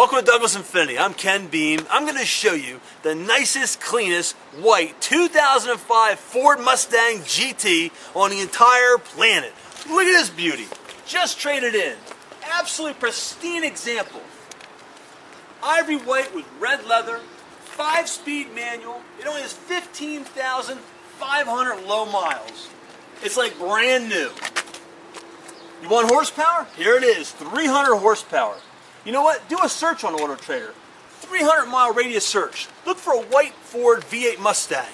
Welcome to Douglas Infiniti. I'm Ken Beam. I'm going to show you the nicest, cleanest white 2005 Ford Mustang GT on the entire planet. Look at this beauty. Just traded in. Absolutely pristine example. Ivory white with red leather, five-speed manual. It only has 15,500 low miles. It's like brand new. You want horsepower? Here it is, 300 horsepower. You know what? Do a search on Auto Trader. 300 mile radius search. Look for a white Ford V8 Mustang,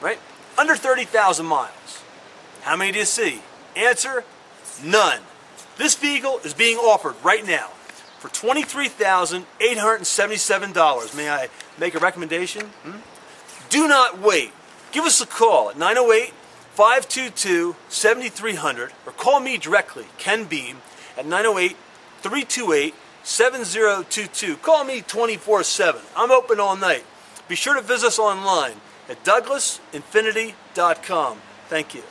right? Under 30,000 miles. How many do you see? Answer, none. This vehicle is being offered right now for $23,877. May I make a recommendation? Hmm? Do not wait. Give us a call at 908 522 7300 or call me directly, Ken Beam, at 908 328 7022. Call me 24 7. I'm open all night. Be sure to visit us online at douglasinfiniti.com. Thank you.